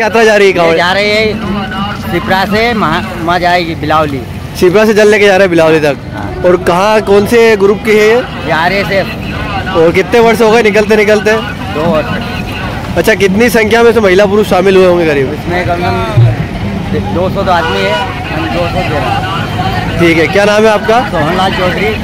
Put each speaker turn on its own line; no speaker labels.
यात्रा जा रही है
जा रहे हैं। शिप्रा से वहाँ जाएगी बिलावली।
शिप्रा से जल लेके जा रहे हैं बिलावली तक।
हाँ।
और कहाँ कौन से ग्रुप की है ये?
आर एस
और कितने वर्ष हो गए निकलते निकलते?
दो वर्ष।
अच्छा कितनी संख्या में से महिला पुरुष शामिल हुए होंगे करीब?
इसमें कम से कम दो सौ तो आदमी है हम दो सौ
ठीक है क्या नाम है आपका?
सोहनलाल चौधरी।